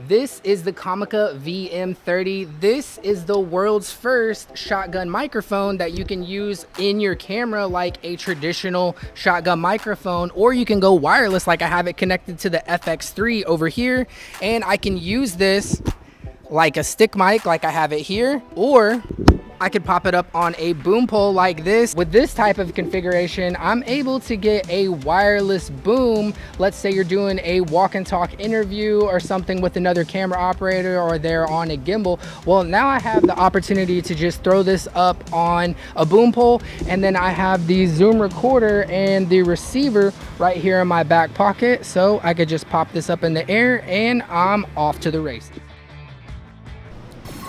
This is the Comica VM30. This is the world's first shotgun microphone that you can use in your camera like a traditional shotgun microphone, or you can go wireless like I have it connected to the FX3 over here. And I can use this like a stick mic like I have it here, or I could pop it up on a boom pole like this. With this type of configuration, I'm able to get a wireless boom. Let's say you're doing a walk and talk interview or something with another camera operator or they're on a gimbal. Well, now I have the opportunity to just throw this up on a boom pole and then I have the zoom recorder and the receiver right here in my back pocket. So I could just pop this up in the air and I'm off to the race.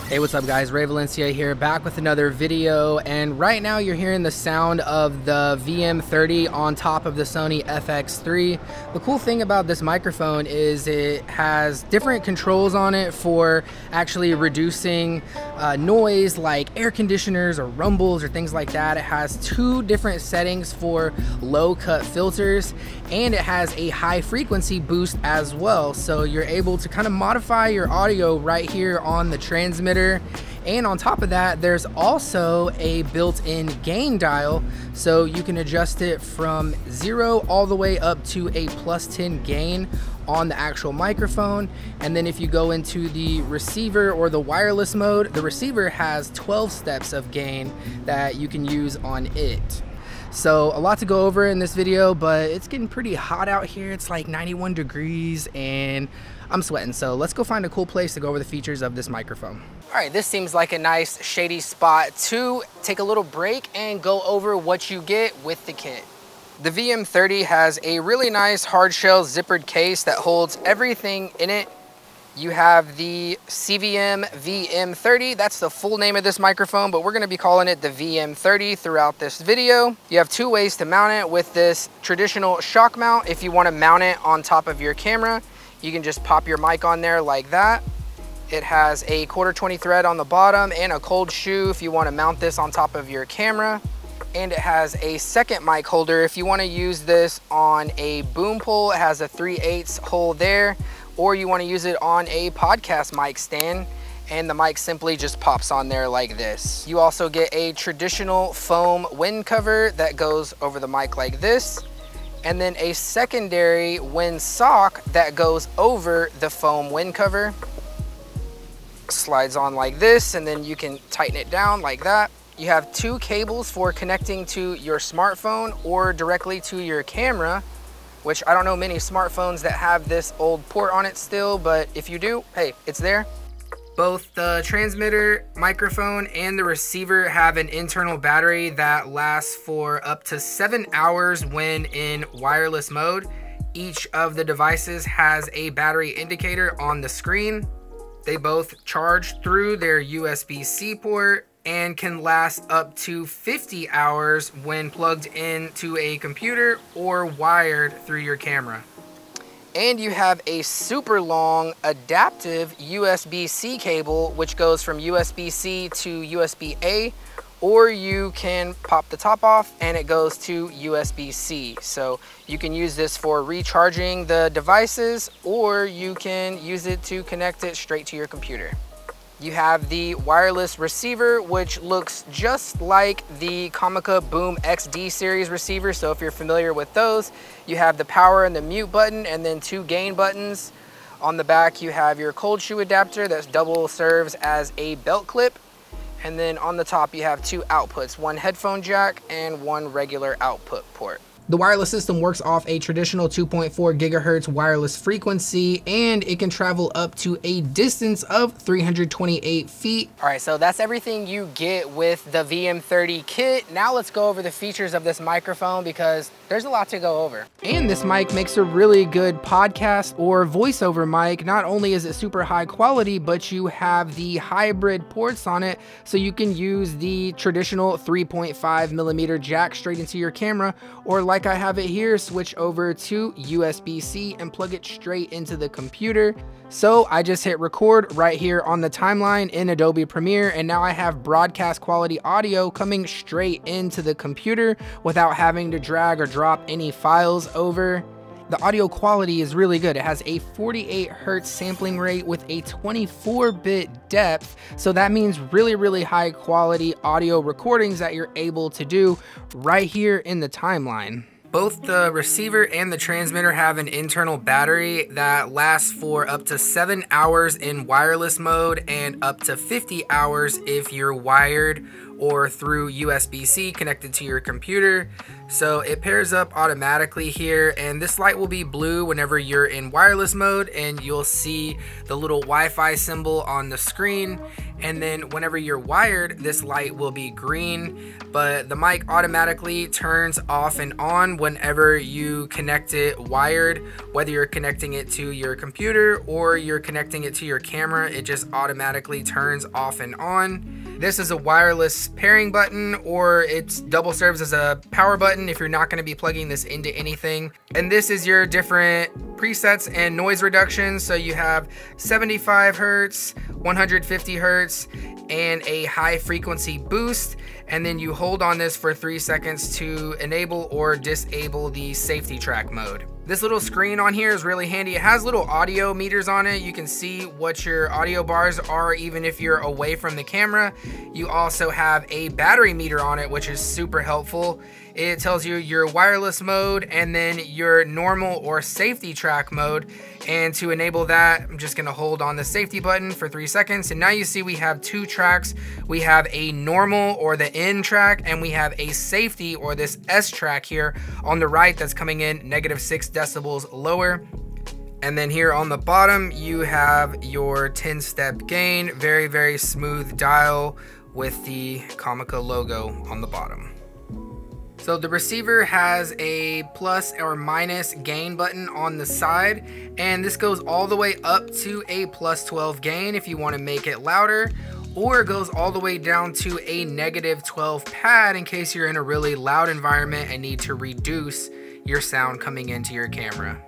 Hey, what's up guys? Ray Valencia here, back with another video, and right now you're hearing the sound of the VM30 on top of the Sony FX3. The cool thing about this microphone is it has different controls on it for actually reducing uh, noise like air conditioners or rumbles or things like that. It has two different settings for low cut filters, and it has a high frequency boost as well. So you're able to kind of modify your audio right here on the transmitter and on top of that, there's also a built-in gain dial, so you can adjust it from zero all the way up to a plus 10 gain on the actual microphone. And then if you go into the receiver or the wireless mode, the receiver has 12 steps of gain that you can use on it. So a lot to go over in this video, but it's getting pretty hot out here. It's like 91 degrees and I'm sweating. So let's go find a cool place to go over the features of this microphone. All right, this seems like a nice shady spot to take a little break and go over what you get with the kit. The VM30 has a really nice hard shell zippered case that holds everything in it you have the CVM VM30. That's the full name of this microphone, but we're gonna be calling it the VM30 throughout this video. You have two ways to mount it with this traditional shock mount. If you wanna mount it on top of your camera, you can just pop your mic on there like that. It has a quarter 20 thread on the bottom and a cold shoe if you wanna mount this on top of your camera. And it has a second mic holder. If you wanna use this on a boom pole, it has a 3 8 hole there or you want to use it on a podcast mic stand and the mic simply just pops on there like this. You also get a traditional foam wind cover that goes over the mic like this and then a secondary wind sock that goes over the foam wind cover. Slides on like this and then you can tighten it down like that. You have two cables for connecting to your smartphone or directly to your camera which I don't know many smartphones that have this old port on it still, but if you do, hey, it's there. Both the transmitter, microphone, and the receiver have an internal battery that lasts for up to seven hours when in wireless mode. Each of the devices has a battery indicator on the screen. They both charge through their USB-C port and can last up to 50 hours when plugged into a computer or wired through your camera. And you have a super long adaptive USB-C cable which goes from USB-C to USB-A or you can pop the top off and it goes to USB-C. So you can use this for recharging the devices or you can use it to connect it straight to your computer. You have the wireless receiver, which looks just like the Comica Boom XD series receiver. So if you're familiar with those, you have the power and the mute button and then two gain buttons. On the back, you have your cold shoe adapter that double serves as a belt clip. And then on the top, you have two outputs, one headphone jack and one regular output port. The wireless system works off a traditional 2.4 gigahertz wireless frequency and it can travel up to a distance of 328 feet. All right, so that's everything you get with the VM30 kit. Now let's go over the features of this microphone because there's a lot to go over. And this mic makes a really good podcast or voiceover mic. Not only is it super high quality, but you have the hybrid ports on it so you can use the traditional 3.5 millimeter jack straight into your camera or like like I have it here, switch over to USB-C and plug it straight into the computer. So I just hit record right here on the timeline in Adobe Premiere and now I have broadcast quality audio coming straight into the computer without having to drag or drop any files over. The audio quality is really good. It has a 48 hertz sampling rate with a 24 bit depth. So that means really, really high quality audio recordings that you're able to do right here in the timeline. Both the receiver and the transmitter have an internal battery that lasts for up to 7 hours in wireless mode and up to 50 hours if you're wired or through USB-C connected to your computer. So it pairs up automatically here and this light will be blue whenever you're in wireless mode and you'll see the little Wi-Fi symbol on the screen and then whenever you're wired this light will be green but the mic automatically turns off and on whenever you connect it wired whether you're connecting it to your computer or you're connecting it to your camera it just automatically turns off and on this is a wireless pairing button or it double serves as a power button if you're not going to be plugging this into anything. And this is your different presets and noise reduction. So you have 75 hertz, 150 hertz, and a high frequency boost. And then you hold on this for three seconds to enable or disable the safety track mode. This little screen on here is really handy. It has little audio meters on it. You can see what your audio bars are even if you're away from the camera. You also have a battery meter on it, which is super helpful. It tells you your wireless mode and then your normal or safety track mode. And to enable that, I'm just gonna hold on the safety button for three seconds. And now you see we have two tracks. We have a normal or the N track and we have a safety or this S track here on the right that's coming in negative six decibels lower. And then here on the bottom, you have your 10 step gain, very, very smooth dial with the Comica logo on the bottom. So the receiver has a plus or minus gain button on the side and this goes all the way up to a plus 12 gain if you want to make it louder or it goes all the way down to a negative 12 pad in case you're in a really loud environment and need to reduce your sound coming into your camera.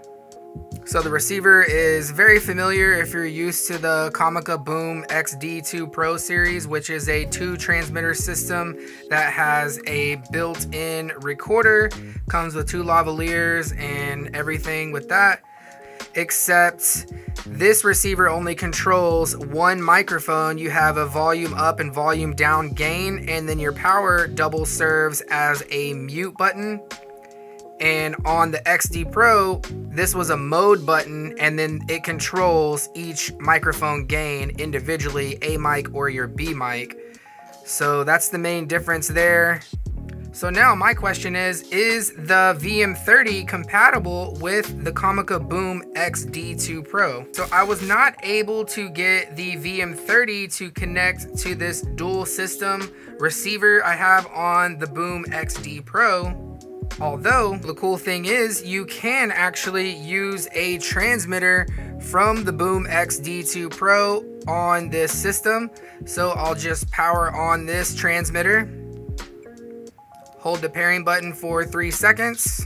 So the receiver is very familiar if you're used to the Comica Boom XD2 Pro series, which is a two transmitter system that has a built-in recorder, comes with two lavaliers and everything with that, except this receiver only controls one microphone. You have a volume up and volume down gain, and then your power double serves as a mute button and on the XD Pro, this was a mode button and then it controls each microphone gain individually, A mic or your B mic. So that's the main difference there. So now my question is, is the VM30 compatible with the Comica Boom XD2 Pro? So I was not able to get the VM30 to connect to this dual system receiver I have on the Boom XD Pro Although the cool thing is you can actually use a transmitter from the Boom XD2 Pro on this system. So I'll just power on this transmitter, hold the pairing button for three seconds,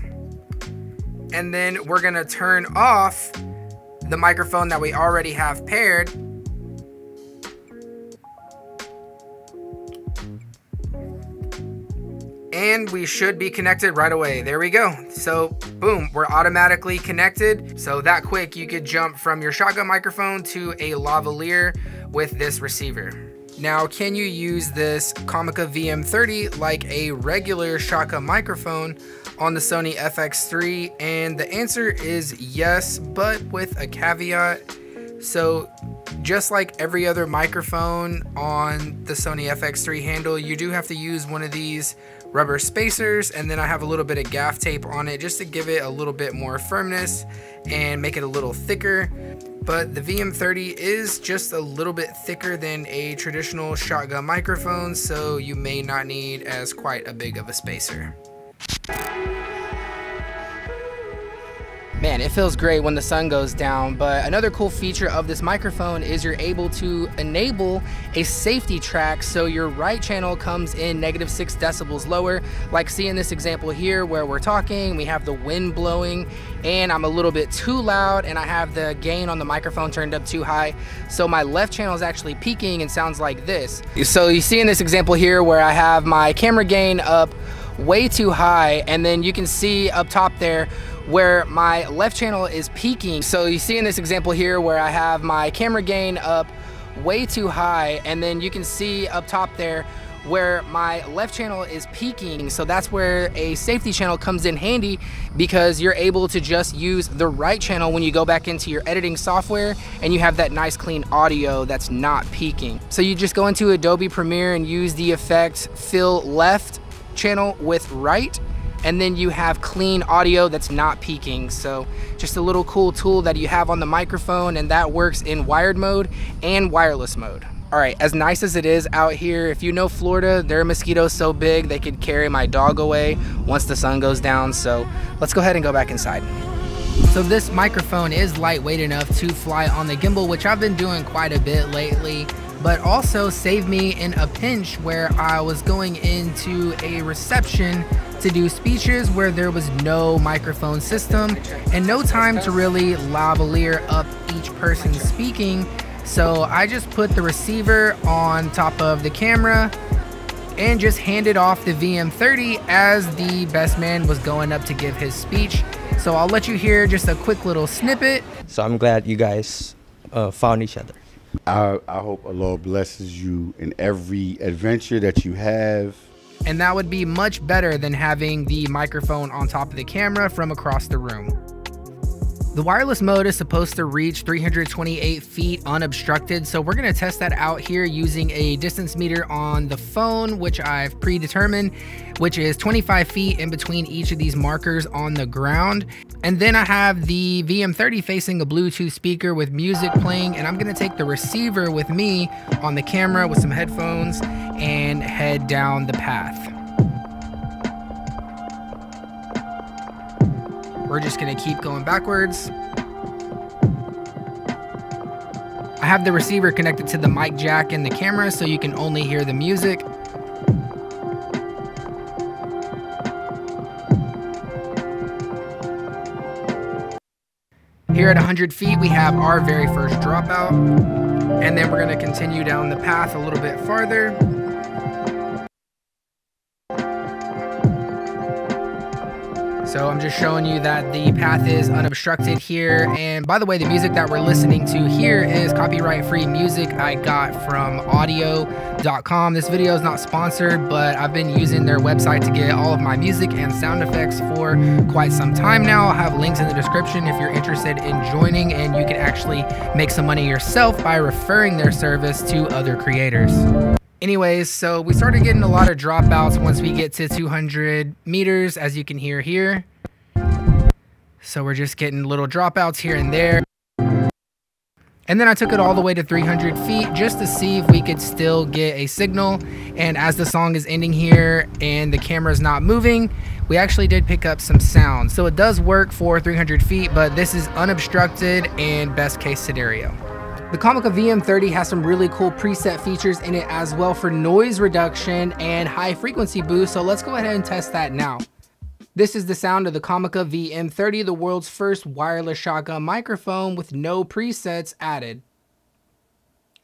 and then we're gonna turn off the microphone that we already have paired and we should be connected right away. There we go. So boom, we're automatically connected. So that quick, you could jump from your shotgun microphone to a lavalier with this receiver. Now, can you use this Comica VM30 like a regular shotgun microphone on the Sony FX3? And the answer is yes, but with a caveat. So just like every other microphone on the Sony FX3 handle, you do have to use one of these rubber spacers and then I have a little bit of gaff tape on it just to give it a little bit more firmness and make it a little thicker. But the VM30 is just a little bit thicker than a traditional shotgun microphone, so you may not need as quite a big of a spacer. Man, it feels great when the sun goes down, but another cool feature of this microphone is you're able to enable a safety track so your right channel comes in negative six decibels lower. Like see in this example here where we're talking, we have the wind blowing and I'm a little bit too loud and I have the gain on the microphone turned up too high. So my left channel is actually peaking and sounds like this. So you see in this example here where I have my camera gain up way too high and then you can see up top there where my left channel is peaking. So you see in this example here where I have my camera gain up way too high and then you can see up top there where my left channel is peaking. So that's where a safety channel comes in handy because you're able to just use the right channel when you go back into your editing software and you have that nice clean audio that's not peaking. So you just go into Adobe Premiere and use the effect fill left channel with right and then you have clean audio that's not peaking. So just a little cool tool that you have on the microphone and that works in wired mode and wireless mode. All right, as nice as it is out here, if you know Florida, there are mosquitoes so big they could carry my dog away once the sun goes down. So let's go ahead and go back inside. So this microphone is lightweight enough to fly on the gimbal, which I've been doing quite a bit lately, but also saved me in a pinch where I was going into a reception to do speeches where there was no microphone system and no time to really lavalier up each person speaking so I just put the receiver on top of the camera and just handed off the VM30 as the best man was going up to give his speech. So I'll let you hear just a quick little snippet. So I'm glad you guys uh, found each other. I, I hope Allah blesses you in every adventure that you have. And that would be much better than having the microphone on top of the camera from across the room. The wireless mode is supposed to reach 328 feet unobstructed, so we're gonna test that out here using a distance meter on the phone, which I've predetermined, which is 25 feet in between each of these markers on the ground. And then I have the VM30 facing a Bluetooth speaker with music playing, and I'm gonna take the receiver with me on the camera with some headphones and head down the path. We're just gonna keep going backwards. I have the receiver connected to the mic jack in the camera so you can only hear the music. Here at 100 feet, we have our very first dropout. And then we're gonna continue down the path a little bit farther. So I'm just showing you that the path is unobstructed here. And by the way, the music that we're listening to here is copyright free music I got from audio.com. This video is not sponsored, but I've been using their website to get all of my music and sound effects for quite some time now. I'll have links in the description if you're interested in joining and you can actually make some money yourself by referring their service to other creators. Anyways, so we started getting a lot of dropouts once we get to 200 meters, as you can hear here. So we're just getting little dropouts here and there. And then I took it all the way to 300 feet just to see if we could still get a signal. And as the song is ending here and the camera is not moving, we actually did pick up some sound. So it does work for 300 feet, but this is unobstructed and best case scenario. The Comica VM30 has some really cool preset features in it as well for noise reduction and high frequency boost, so let's go ahead and test that now. This is the sound of the Comica VM30, the world's first wireless shotgun microphone with no presets added.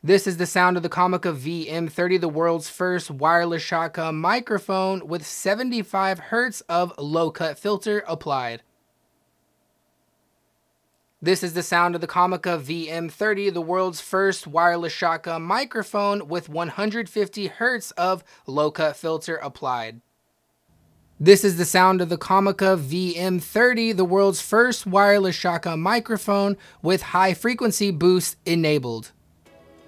This is the sound of the Comica VM30, the world's first wireless shotgun microphone with 75 Hz of low cut filter applied. This is the sound of the Comica VM30, the world's first wireless shotgun microphone with 150 Hz of low cut filter applied. This is the sound of the Comica VM30, the world's first wireless shotgun microphone with high frequency boost enabled.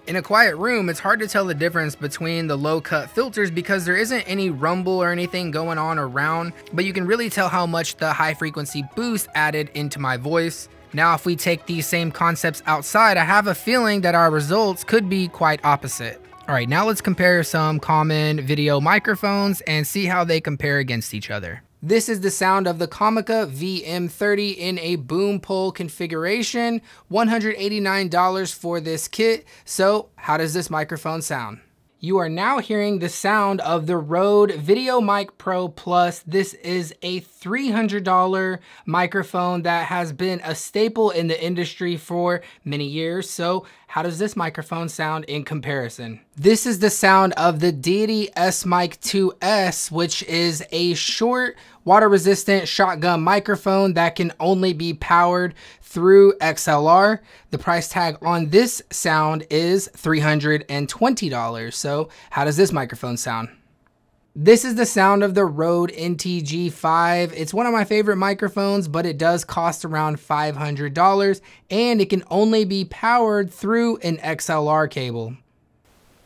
In a quiet room, it's hard to tell the difference between the low cut filters because there isn't any rumble or anything going on around, but you can really tell how much the high frequency boost added into my voice. Now, if we take these same concepts outside, I have a feeling that our results could be quite opposite. All right, now let's compare some common video microphones and see how they compare against each other. This is the sound of the Comica VM30 in a boom pole configuration, $189 for this kit. So how does this microphone sound? You are now hearing the sound of the Rode VideoMic Pro Plus. This is a $300 microphone that has been a staple in the industry for many years. So how does this microphone sound in comparison? This is the sound of the Deity S-Mic 2S, which is a short, water-resistant shotgun microphone that can only be powered through XLR. The price tag on this sound is $320. So how does this microphone sound? This is the sound of the Rode NTG5. It's one of my favorite microphones, but it does cost around $500 and it can only be powered through an XLR cable.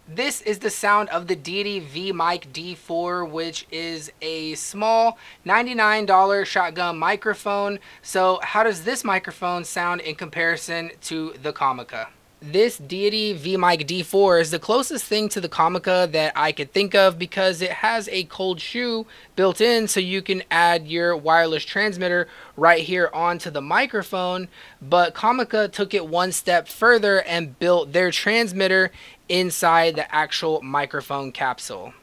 This is the sound of the Deity V-Mic D4, which is a small $99 shotgun microphone. So how does this microphone sound in comparison to the Comica? This Deity V-Mic D4 is the closest thing to the Comica that I could think of because it has a cold shoe built in so you can add your wireless transmitter right here onto the microphone. But Comica took it one step further and built their transmitter inside the actual microphone capsule.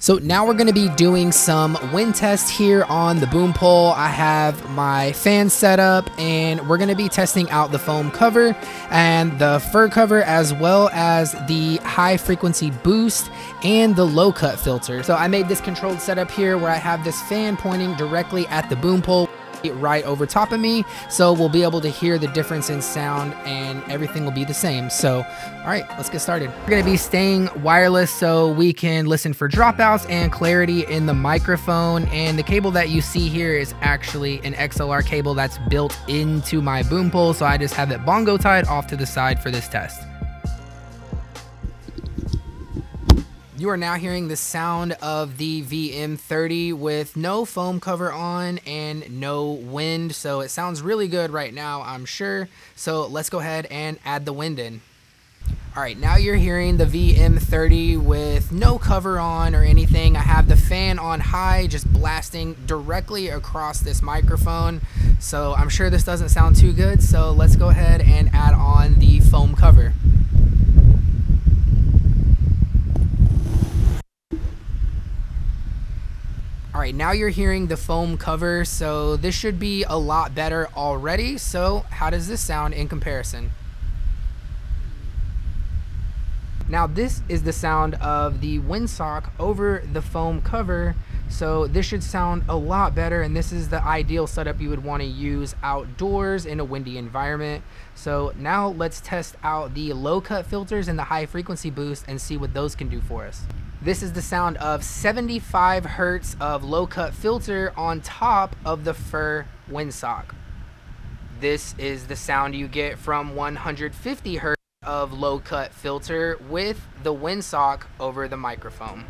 So now we're going to be doing some wind tests here on the boom pole. I have my fan set up and we're going to be testing out the foam cover and the fur cover as well as the high frequency boost and the low cut filter. So I made this controlled setup here where I have this fan pointing directly at the boom pole right over top of me so we'll be able to hear the difference in sound and everything will be the same. So all right let's get started. We're to be staying wireless so we can listen for dropouts and clarity in the microphone. And the cable that you see here is actually an XLR cable that's built into my boom pole so I just have it bongo tied off to the side for this test You are now hearing the sound of the VM30 with no foam cover on and no wind. So it sounds really good right now, I'm sure. So let's go ahead and add the wind in. All right, now you're hearing the VM30 with no cover on or anything. I have the fan on high, just blasting directly across this microphone. So I'm sure this doesn't sound too good. So let's go ahead and add on the foam cover. All right, now you're hearing the foam cover, so this should be a lot better already. So how does this sound in comparison? Now this is the sound of the windsock over the foam cover. So this should sound a lot better and this is the ideal setup you would want to use outdoors in a windy environment. So now let's test out the low cut filters and the high frequency boost and see what those can do for us. This is the sound of 75 hertz of low cut filter on top of the fur windsock. This is the sound you get from 150 hertz of low cut filter with the windsock over the microphone.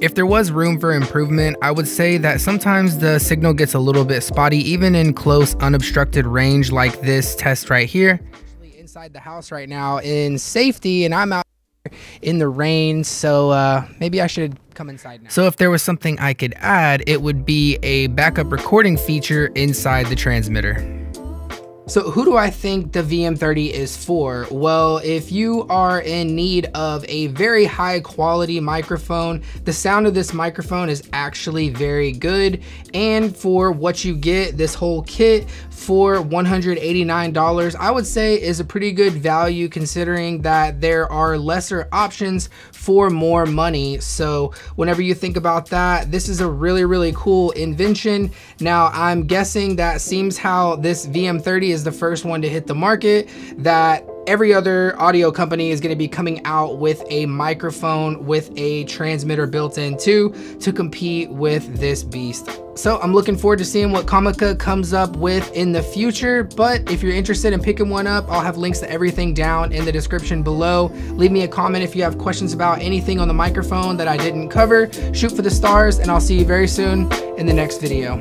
If there was room for improvement, I would say that sometimes the signal gets a little bit spotty, even in close unobstructed range like this test right here. Inside the house right now in safety and I'm out in the rain, so uh, maybe I should come inside now. So if there was something I could add, it would be a backup recording feature inside the transmitter. So who do I think the VM30 is for? Well, if you are in need of a very high quality microphone, the sound of this microphone is actually very good. And for what you get, this whole kit for $189, I would say is a pretty good value considering that there are lesser options for more money. So whenever you think about that, this is a really, really cool invention. Now I'm guessing that seems how this VM30 is the first one to hit the market that every other audio company is going to be coming out with a microphone with a transmitter built in too to compete with this beast. So I'm looking forward to seeing what Comica comes up with in the future. But if you're interested in picking one up, I'll have links to everything down in the description below. Leave me a comment if you have questions about anything on the microphone that I didn't cover. Shoot for the stars and I'll see you very soon in the next video.